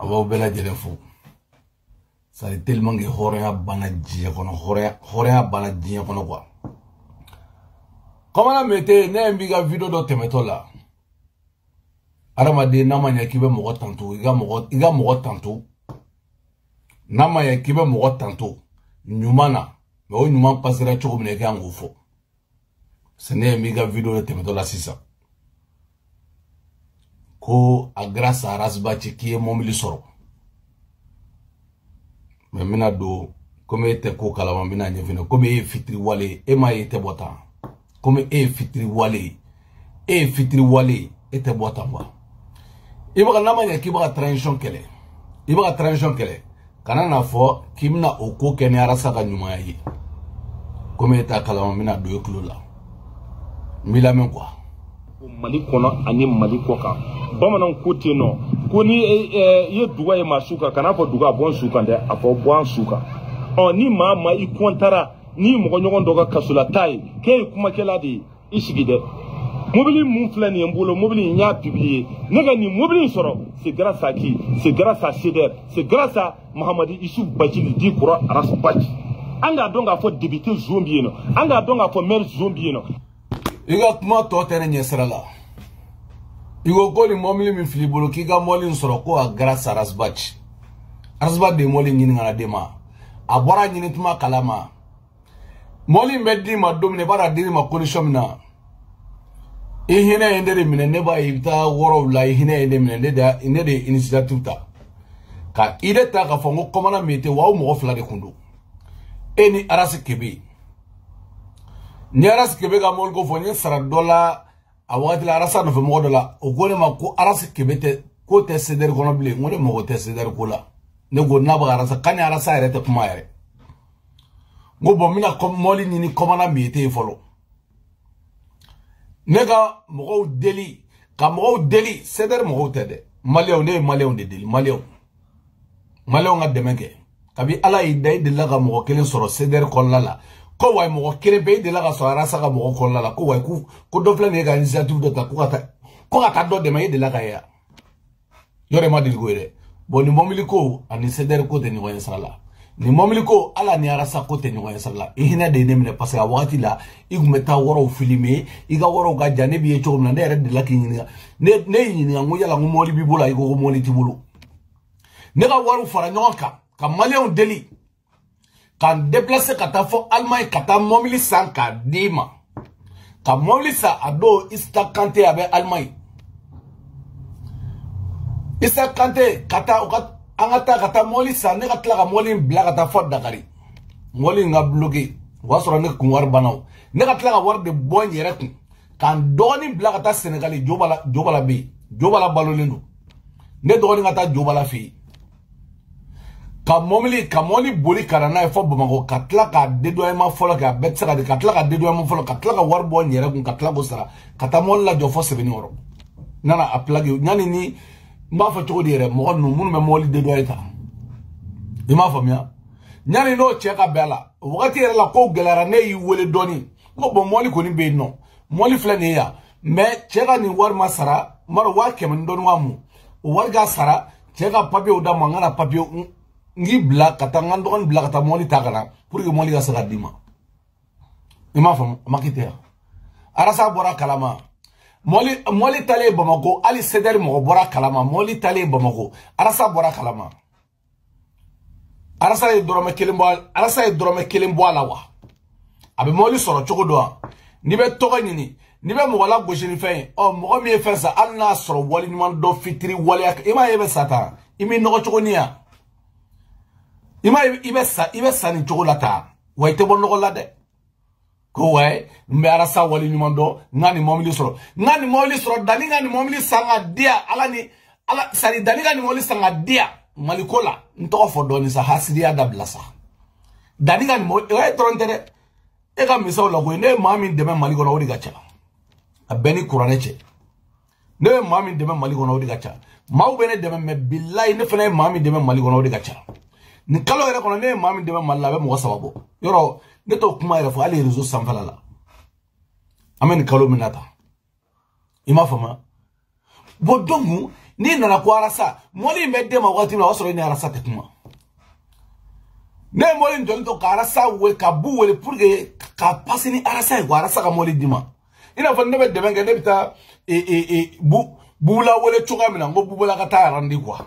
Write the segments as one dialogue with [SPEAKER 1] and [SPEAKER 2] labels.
[SPEAKER 1] a b'aw bɛɛ lajɛlen fo sari tellement que hɔrɔnya banna diɲɛ kɔnɔ hɔrɔnya hɔrɔnya banna diɲɛ kɔnɔ quoi kɔmana mete ne ye n b'i ka video dɔ tɛmɛtɔ la adamaden n'a ma ɲɛ k'i bɛ mɔgɔ tanto i ka mɔgɔ i ka mɔgɔ tanto n'a ma ɲɛ k'i bɛ mɔgɔ tanto ɲuman na mɛ o ɲuman pasera cogo min na i kan k'o fɔ sɛnɛ min ka video de tɛmɛtɔ la sisan ko a gara sahara siba ci k'i ye mɔbili sɔrɔ mɛ n bɛna don komi e tɛ ko kalama n bɛna ɲɛfɔ komi e ye fitiriwale ye e m'a ye e tɛ bɔ tan komi e ye fitiriwale ye e ye fitiri wale ye e tɛ bɔ tan kuwa i bɛ ka n'a ma ɲɛ k'i bɛ ka transition kɛlɛ i bɛ ka transition kɛlɛ kana n'a fɔ k'i bɛna o ko kɛ ni arasa ka ɲumanya ye komi e t'a kalama n bɛna don e tulo la n b'i lamɛn kuwa.
[SPEAKER 2] mali kɔnɔ ani mali kɔ kan bamananw ko ten nɔ ko ni e, e, i ye duga ye maa su kan kana fɔ duga a bɔ n su kan dɛ a fɔ bɔ an su kan ɔ ni maa ma i kɔntara n'i mɔgɔ ɲɔgɔn dɔ ka kasola ta ye k'e ye kumakɛla de ye i sigi dɛ mobili mun filɛ nin ye n bolo mobili in y'a publiye ne ka nin mobili in sɔrɔ c'est grâce à qui c'est grâce à ceder c'est grâce à mahamadi isu bajili di kura aras baji an k'a dɔn k'a fɔ député zon bɛ yen nɔ an k'a dɔn k'a fɔ maire zon bɛ yen nɔ
[SPEAKER 1] i ka kuma tɔ tɛ ne ɲɛsira la i ko ko nin mɔbili min fili bolo k'i ka mɔbili in sɔrɔ ko a gara sarasbac arasba de ye mɔbili ɲini kana de ma a bɔra ɲini tuma kalama mɔli in bɛ d'i ma don min na i b'a dɔn a dir'i ma condition min na i hinɛ ye ne de minɛ ne b'a ye i bɛ taa wɔrɔw la i hinɛ ye ne minɛ ne de ne de ye initiative ta ka idée ta k'a fɔ n ko kɔmana min tɛ wa aw mɔgɔ fila de kun don e ni arasi kebe ni arasi kebe ka mɔbili ko fɔ n ye sara dɔ la a wagati la arasa nɔfɛ mɔgɔ dɔ la o ko ne ma ko arasi kebe tɛ ko tɛ sedɛri kɔnɔ bilen n ko ne mago tɛ sedɛri ko la ne ko n'a bɛ ka arasa k'a ni arasa yɛrɛ tɛ kuma yɛrɛ n ko bɔn n bɛna mɔbili ɲini kɔmana miye tɛ yen fɔlɔ ne ka mɔgɔw deli ka mɔgɔw deli sɛdɛri mɔgɔw tɛ dɛ maliyɛnw ne ye maliyɛnw de deli maliyɛnw maliyɛnw ka dɛmɛ kɛ kabi ala y'i da i delila ka mɔgɔ kelen sɔrɔ sɛdɛri kɔnɔna la ko wayi mɔgɔ kelen bɛɛ i delila ka sɔrɔ arasa ka mɔgɔ kɔnɔna la ko wayi ko dɔ filɛ nin ye ka initiative dɔ ta ko ka taa ko ka taa dɔ dɛmɛ i delila ka ye yan yɔrɔ ma deli ko ye dɛ bɔn nin mɔbili ko ani sɛdɛri ko tɛ ɲɔgɔn ye sira la nin mɔbili ko ala ni arasa ko tɛ ɲɔgɔn ye sira la i hinɛ de ye ne minɛ parce que a wagati la i tun bɛ taa wɔrɔw filime i ka wɔrɔw ka jan ne b'i ye cogo min na ne yɛrɛ delila k'i ɲininka ne y'i ɲininka n ko yala n ko mɔbili b'i bolo a i ko ko mɔbili t'i bolo ne ka wariw fara ɲɔgɔn kan ka maliyɛnw deli ka n déplacer ka taa fɔ Allemagne ka taa mɔbili san k'a d'i ma ka mɔbili san a don Issa Kante a bɛ Allemagne Issa Kante ka taa u ka an ka taa ka taa mɔbili san ne ka tila ka mɔbili in bila ka taa fɔ Dakari mɔbili in ka bloqué o b'a sɔrɔ ne kun wari banna o ne ka tila ka wari de bɔ n yɛrɛ kun ka n dɔgɔnin bila ka taa Sénégal Jobala Jobala bɛ yen Jobala balolen don ne dɔgɔnin ka taa Jobala fɛ yen ka mɔbili ka mɔbili boli ka na n'a ye fɔ bamakɔ ka tila ka dedoyema fɔlɔ kɛ a bɛɛ tɛ se ka di ka tila ka dedoyema fɔlɔ ka tila ka wari bɔ n yɛrɛ kun ka tila k'o sara ka taa mɔbili lajɔ fɔ sɛbɛnni kɔrɔ nana a pilaki yanni ni n b'a fɔ cogo di yɛrɛ mɔgɔ ninnu minnu bɛ mɔbili dedoye ta i m'a faamuya yanni n'o cɛ ka bɛn a la o wagati yɛrɛ la kow gɛlɛyara ne y'i wele dɔɔni n ko bɔn mɔbili kɔni bɛ yen nɔ mɔbili filɛ nin ye yan mɛ cɛ ka nin wari ma sara n b'a dɔn waa kɛmɛ ni dɔɔni waa mun o wari ka sara cɛ ka papiyew d'a ma n kana papiye n k'i bila ka taa n ka dɔgɔnin bila ka taa mɔbili ta ka na pour que mɔbili ka se ka d'i ma i m'a faamu a ma k'i tɛ yan arasa bɔra kalama mɔbili mɔbili talen bamako hali sedɛri mɔgɔ bɔra kalama mɔbili talen bamako arasa bɔra kalama arasa ye dɔrɔmɛ kelen bɔ arasa ye dɔrɔmɛ kelen bɔ a la wa a bɛ mɔbili sɔrɔ cogo dɔ wa n'i bɛ tɔgɔ ɲini n'i bɛ mɔgɔ lagosi ni fɛn ye ɔ mɔgɔ min ye fɛn san hali n'a sɔrɔ wali ɲuman dɔ fitiri waleya i m'a ye i bɛ sa ta i m'i nɔgɔ cogo ni yan i m'a ye i bɛ sa i bɛ sa nin cogo la ta wa i tɛ bɔ nɔgɔ la dɛ ko wayi n bɛ arasa wali ɲuman dɔn n ka nin mɔbili sɔrɔ n ka nin mɔbili sɔrɔ danni ka nin mɔbili san ka di yan ala ni ala sari danni ka nin mɔbili san ka di yan maliko la n tɔgɔ fɔ dɔɔnin sa hasidiya dabila sa danni ka nin mɔgɔ o ye dɔrɔn tɛ dɛ e ka misaw la koyi ne ye maa min dɛmɛ mali kɔnɔ o de ka ca a bɛɛ ni kuranɛ cɛ ne ye maa min dɛmɛ mali kɔnɔ o de ka ca maaw bɛ ne dɛmɛ mɛ bilayi ne fana ye maa min dɛmɛ mali kɔnɔ o de ka ca nin kalo yɛrɛ kɔnɔ ne ye maa min dɛmɛ mali la a bɛ mɔgɔ saba bɔ yɔrɔ ne t'o kuma yɛrɛ fɔ hali rezo sanfɛla la an bɛ nin kalo min na tan i m'a faamuya bɔn donku n'i nana ko arasa mɔli in bɛ d'e ma waati min na o y'a sɔrɔ i ni arasa tɛ kuma ne ye mɔli in jɔli to ka arasa wele ka bu wele pour que ka pase ni arasa ye ko arasa ka mɔli d'i ma i n'a fɔ ne bɛ dɛmɛ kɛ ne bɛ taa e, e, e, bu bula wele cogoya min na n ko bubala ka taa arandi kuwa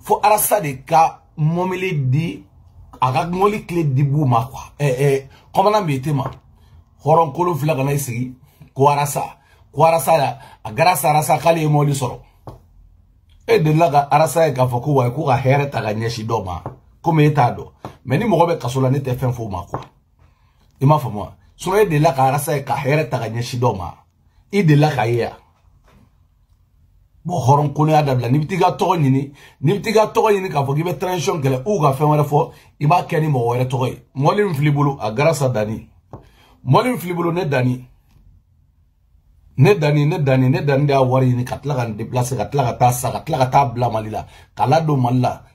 [SPEAKER 1] fo arasa de ka mɔmili di a ka mɔli tile di b'u ma kuwa ɛɛ ɛɛ kɔmana bɛ te ma hɔrɔn kolo fila kana i sigi ko arasa ko arasa ya a gara sa arasa k'ale ye mɔli sɔrɔ e delila ka arasa ye k'a fɔ ko wa ko ka hɛrɛ ta ka ɲɛsin dɔ ma komi e t'a dɔn mɛ ni mɔgɔ bɛ kaso la ne tɛ fɛn f'o ma kuwa i m'a faamu wa sinɔn e delila ka arasa ye ka hɛrɛ ta ka ɲɛsin dɔ ma i delila ka ye yan bɔn hɔrɔn konoya dabila n'i bɛ t'i ka tɔgɔ ɲini n'i bɛ t'i ka tɔgɔ ɲini k'a fɔ k'i bɛ transition kɛlɛ ou ka fɛn wɛrɛ fɔ i b'a kɛ ni mɔgɔ wɛrɛ tɔgɔ ye mɔbili min fil'i bolo a garasa danni mɔbili min fil'i bolo ne danni ne danni ne danni ne danni de y'a wari ɲini ka tila ka n déplacer ka tila ka taa sa ka tila ka taa bila mali la k'a ladon mali la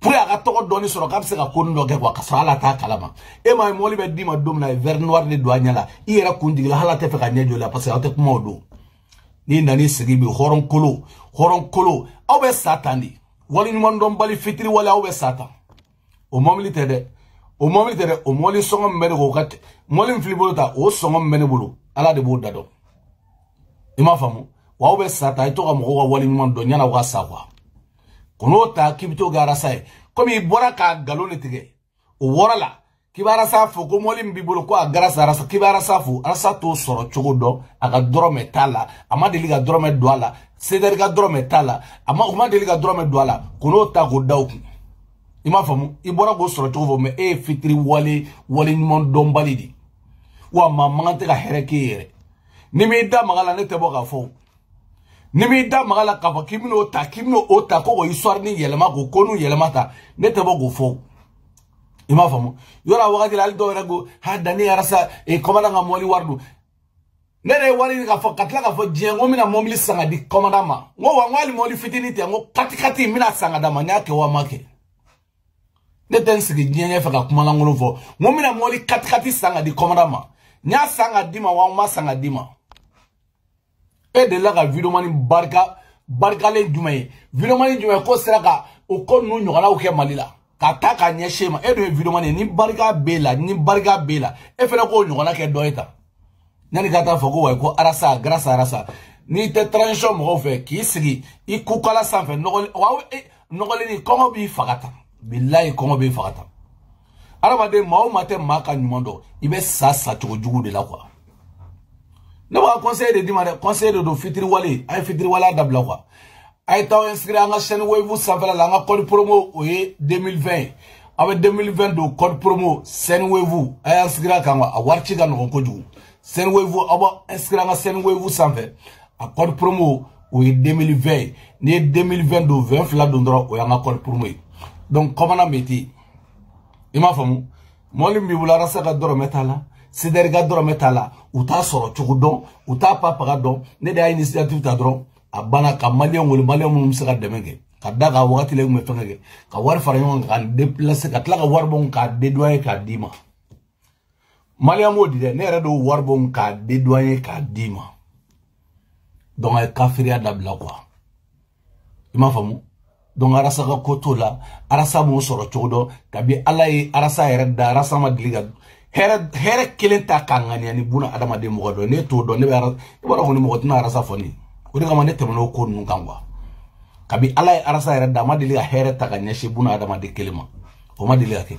[SPEAKER 1] pour a ka tɔgɔ dɔɔni sɔrɔ k'a bɛ se ka ko dɔ kɛ quoi ka sɔrɔ ala t'a kalama e ma ye mɔbili bɛ d'i ma don min na a ye verre noir de don a ɲɛ la i yɛrɛ kun jigila hali a tɛ fɛ ka ɲɛ jɔ la parce que aw tɛ kuma o don n'i nan'i sigi bi hɔrɔn kolo hɔrɔn kolo aw bɛ sa tan de wali ɲuman dɔnbali fitiri wale aw bɛ sa tan o mɔbili tɛ dɛ o mɔbili tɛ dɛ o mɔbili sɔngɔ min bɛ ne k'o ka mɔbili min fili bolo ta o sɔngɔ min bɛ ne bolo ala de b'o da dɔn i m'a faamu wa aw bɛ sa tan i to ka mɔgɔw ka wali ɲuman dɔn yanni aw ka sa quoi kɔn'o ta k'i bɛ t'o kɛ arasa ye komi i bɔra k'a nkalon de tigɛ o wɔɔrɔ la k'i bɛ arasa fo ko mɔbili min b'i bolo ko a garasa arasa k'i bɛ arasa fo arasa t'o sɔrɔ cogo dɔn a ka dɔrɔmɛ t'a la a ma deli ka dɔrɔmɛ don a la sedɛri ka dɔrɔmɛ t'a la a ma u ma deli ka dɔrɔmɛ don a la kɔn'o ta k'o da o kun i m'a faamu i bɔra k'o sɔrɔ cogo fɔ mɛ e ye fitiri wale wale ɲuman dɔnbali de wa maa man kan tɛ ka hɛrɛ k'e yɛrɛ ni m'i da maga la ne tɛ bɔ k'a fɔ ni m'i da maga la k'a fɔ k'i bɛn'o ta k'i bɛn'o ta ko k'o histoire ni yɛlɛma k'o ko n'u yɛlɛma ta ne tɛ bɔ k'o fɔ i m'a faamu yɔrɔ a wagati la hali dɔw yɛrɛ ko ha danni yɛrɛ sa ee kɔmɔdan ka mɔbili wari don ne yɛrɛ ye wari ɲini k'a fɔ ka tila k'a fɔ diɲɛ ko n bɛna mɔbili san ka di kɔmɔdan ma n ko wa n ko hali mɔbili fitinin tɛ n ko katikati n bɛna san ka d'a ma n y'a kɛ wa n ma kɛ ne tɛ n sigi diɲɛ ɲɛfɛ ka kuma lankolon fɔ n ko n bɛna mɔbili katikati san ka di kɔmɔdan ma n y'a san ka d'i ma wa n ma san ka d'i ma e delila ka videomani barika barikalen jumɛn ye videomani jumɛn ko sera ka o ko ninnu ɲɔgɔnnaw kɛ mali la ka taa ka ɲɛsin e ma e dun ye videomani ye ni barika b'e la ni barika b'e la e fana k'o ɲɔgɔnna kɛ dɔ ye tan yanni ka taa fɔ ko wayi ko arasa garasa arasa n'i tɛ transition mɔgɔw fɛ k'i sigi i kukala sanfɛ nɔgɔli wa nɔgɔli ni kɔngɔ b'i faga tan bilayi kɔngɔ b'i faga tan adamaden maa o maa tɛ maa ka ɲuman dɔn i bɛ sa sa cogo jugu de la kuwa ne b'a conseil de d'i ma dɛ conseil de don fitiriwale a ye fitiriwaleya dabila kuwa a ye t'aw inscrire an ka chaîne wave sanfɛla la an ka code promo o ye 2020 ye aw bɛ 2020 don code promo chaîne wave a y'a inscrire a kan kuwa a wari ci ka nɔgɔn kojugu chaîne wave aw b'a inscrire an ka chaîne wave sanfɛ a code promo o ye 2020 ye n'i ye 2020 don 20 fila don dɔrɔn o y'an ka code promo ye donc kɔmana mɛ ten i m'a faamu mɔli min b'i bolo arasa ka dɔrɔmɛ t'a la sedɛri ka dɔrɔmɛ t'a la u t'a sɔrɔ cogo dɔn u t'a papaga dɔn ne de y'a initiative ta dɔrɔn a banna ka maliyɛn wele maliyɛn minnu bɛ se ka dɛmɛ kɛ ka da ka wagati la i tun bɛ fɛngɛ kɛ ka wari fara ɲɔgɔn kan ka n deplace ka tila ka wari bɔ k'a dedoye k'a d'i ma maliya m'o di dɛ ne yɛrɛ don wari bɔ k'a deduwan ye k'a d'i ma donc a ye kafiriya dabila quoi i m'a faamu donc arasa ka ko t'o la arasa m'o sɔrɔ cogo dɔ kabi ala ye arasa yɛrɛ da arasa ma deli ka hɛrɛ hɛrɛ kelen ta k'a ŋaniya ni buna adamaden mɔgɔ dɔ ne t'o dɔn ne bɛ arasa i b'a dɔn kɔni mɔgɔ tɛna arasa fɔ ne o de kama ne tɛmɛna o ko ninnu kan quoi kabi ala ye arasa yɛrɛ da a ma deli ka hɛrɛ ta ka ɲɛsin buna adamaden kelen ma o ma deli ka kɛ